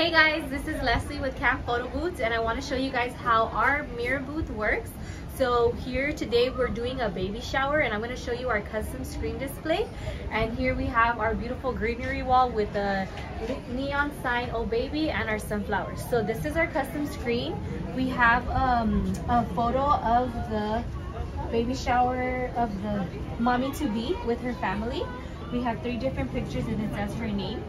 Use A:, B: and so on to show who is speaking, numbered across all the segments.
A: Hey guys, this is Leslie with CAM Photo Booths and I want to show you guys how our mirror booth works. So here today we're doing a baby shower and I'm going to show you our custom screen display. And here we have our beautiful greenery wall with the neon sign Oh Baby and our sunflowers. So this is our custom screen. We have um, a photo of the baby shower of the mommy to be with her family. We have three different pictures and it says her name.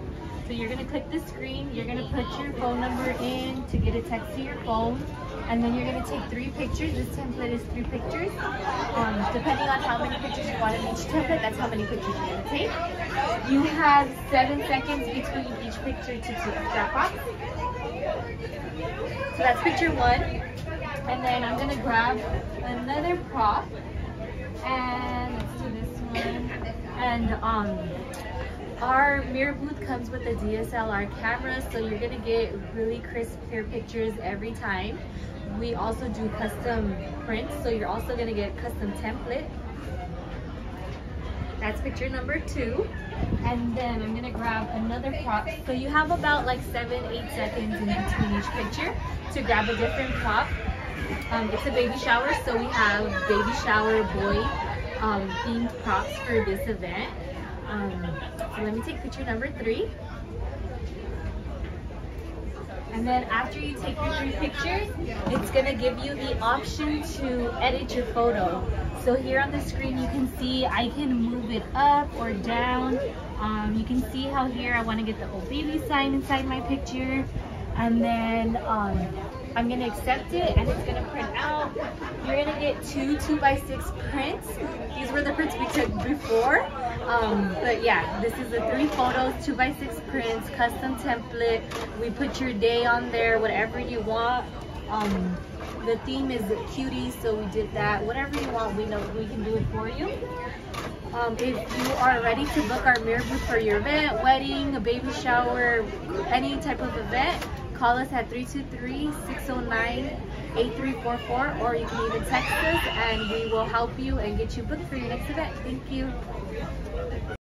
A: So you're gonna click the screen, you're gonna put your phone number in to get a text to your phone, and then you're gonna take three pictures. This template is three pictures. Um, depending on how many pictures you want in each template, that's how many pictures you're gonna take. You have seven seconds between each picture to that box. So that's picture one. And then I'm gonna grab another prop and let's do this one. And um our mirror booth comes with a DSLR camera, so you're gonna get really crisp, clear pictures every time. We also do custom prints, so you're also gonna get custom template. That's picture number two. And then I'm gonna grab another prop. So you have about like seven, eight seconds in between each picture to grab a different prop. Um, it's a baby shower, so we have baby shower boy um, themed props for this event. Um, so let me take picture number three. And then after you take your three pictures, it's gonna give you the option to edit your photo. So here on the screen, you can see I can move it up or down. Um, you can see how here I wanna get the old baby sign inside my picture. And then um, I'm gonna accept it and it's gonna print out. Gonna get two two by six prints. These were the prints we took before. Um, but yeah, this is the three photos, two by six prints, custom template. We put your day on there, whatever you want. Um, the theme is cutie, so we did that. Whatever you want, we know we can do it for you. Um, if you are ready to book our mirror booth for your event, wedding, a baby shower, any type of event, call us at 323-609-8344 or you can even text us and we will help you and get you booked for your next event. Thank you.